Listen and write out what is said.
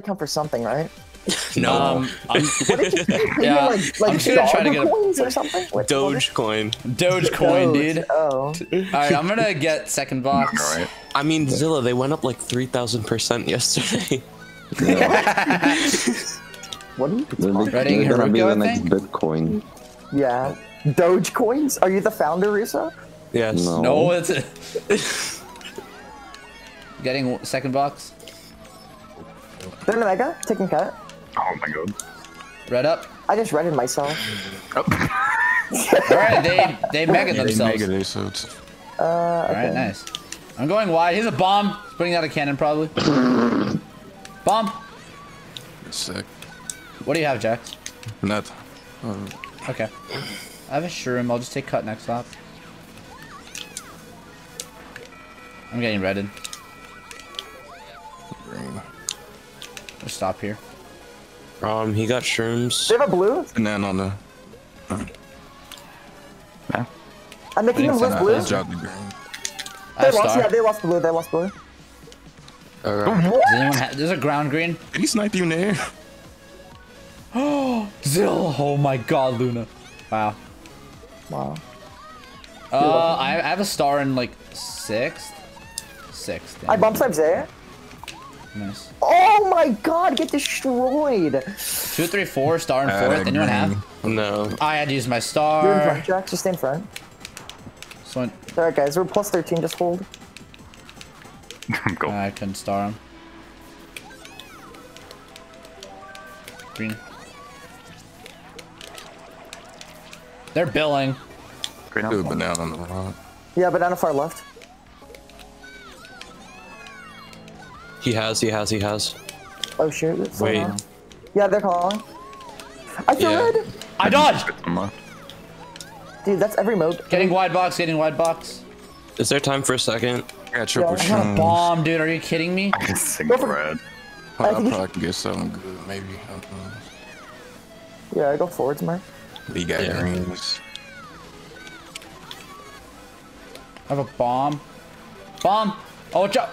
count for something, right? No. Um, I'm, What did you, you Yeah, like, like I'm just gonna try to dollar get a- coins or something? What- what is- Dogecoin. Dogecoin, Doge, dude. Oh. All right, I'm gonna get second box. All right. I mean, Zilla, they went up like 3,000% yesterday. What are you? They're, the- Ready, they're gonna be the next? Bitcoin. Yeah. Doge coins? Are you the founder, Russo? Yes. No. No, it's getting second box. They're in Omega, taking cut. Oh my god. Red up. I just read it myself. All right, they they mega They themselves. mega this, so it's Uh, All right, nice. I'm going wide. He's a bomb. He's putting out a cannon probably. bomb. it's sick. What do you have, Jax? Nothing. Uh, Okay. I have a shroom. I'll just take cut next stop. I'm getting redded. Just stop here. Um, he got shrooms. Do you have a blue? And then on the. Yeah. I'm making them Thanks, lose blue. Let's drop the They lost, star. yeah, they lost blue, they lost blue. Alright. Does anyone have? There's a ground green. Can he snipe you in the air? Zill. Oh my God, Luna. Wow. Wow. Uh, I, I have a star in like sixth. Sixth. I damn. bump snipes there. Nice. Oh my god, get destroyed. Two, three, four. Star in Uh, fourth. Anyone green. have? No. I had to use my star. You're in star. front, Jax, just stay in front. This. Alright guys, we're plus 13, just hold. Go. I couldn't star him. Green. They're billing. Green Dude, banana on the rock. Yeah, banana far left. He has, he has, he has. Oh shoot. it's so Wait. long. Yeah, they're calling. I feel Yeah. red. I dodged. Dude, that's every mode. Getting wide box. Getting wide box. Is there time for a second? I got triple Yeah, I got a bomb, dude. Are you kidding me? I can single red. I I probably can get something good, maybe. I don't know. Yeah, I go forwards, Mark. He got Yeah. greens. I have a bomb. Bomb. Oh, watch out.